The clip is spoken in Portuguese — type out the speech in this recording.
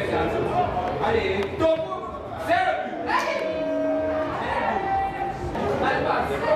pecado. Allez, Zero. Zero. Allez,